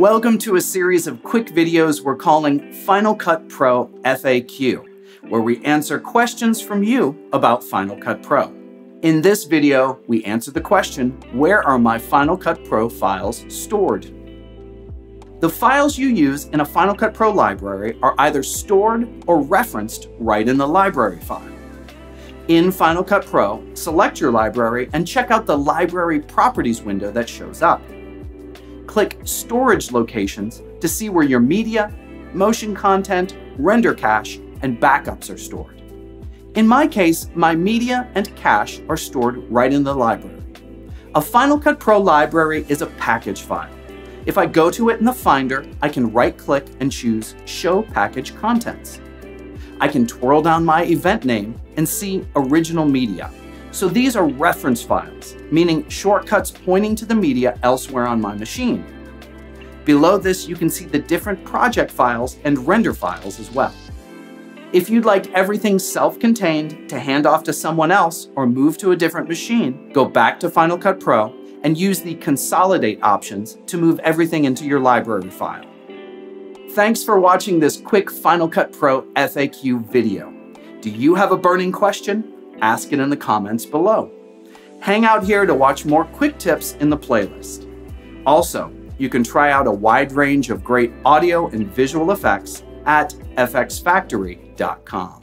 Welcome to a series of quick videos we're calling Final Cut Pro FAQ, where we answer questions from you about Final Cut Pro. In this video, we answer the question, where are my Final Cut Pro files stored? The files you use in a Final Cut Pro library are either stored or referenced right in the library file. In Final Cut Pro, select your library and check out the Library Properties window that shows up. Click Storage Locations to see where your media, motion content, render cache, and backups are stored. In my case, my media and cache are stored right in the library. A Final Cut Pro library is a package file. If I go to it in the Finder, I can right-click and choose Show Package Contents. I can twirl down my event name and see Original Media. So these are reference files, meaning shortcuts pointing to the media elsewhere on my machine. Below this, you can see the different project files and render files as well. If you'd like everything self-contained to hand off to someone else or move to a different machine, go back to Final Cut Pro and use the Consolidate options to move everything into your library file. Thanks for watching this quick Final Cut Pro FAQ video. Do you have a burning question? Ask it in the comments below. Hang out here to watch more quick tips in the playlist. Also, you can try out a wide range of great audio and visual effects at fxfactory.com.